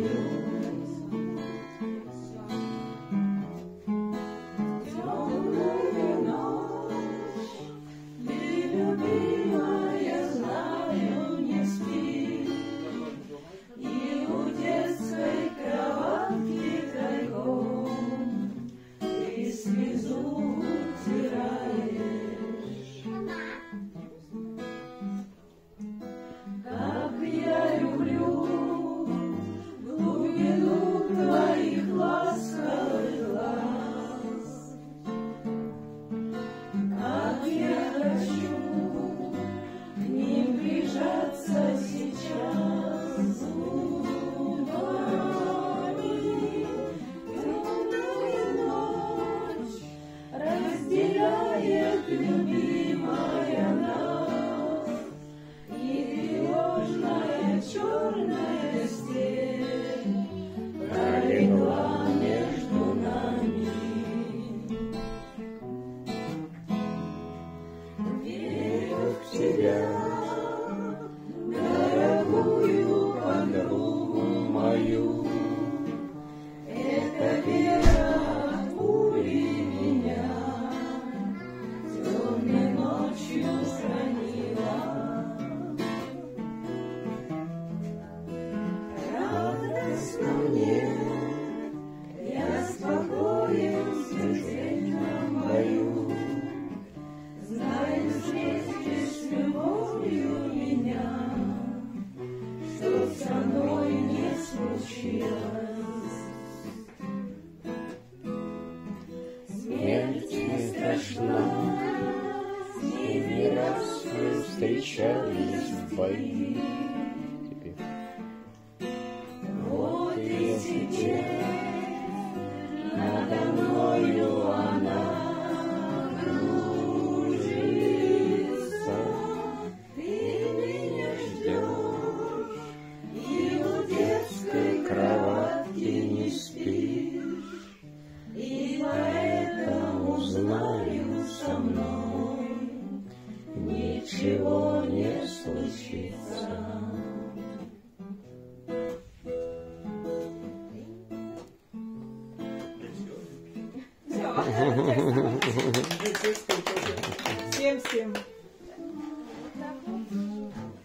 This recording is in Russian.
you. встречались в бою. Теперь. Вот и теперь надо мною она кружится. Ты меня ждешь, и у детской кроватки не спишь, и поэтому знаешь. ничего не случится. Все.